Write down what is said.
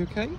You okay?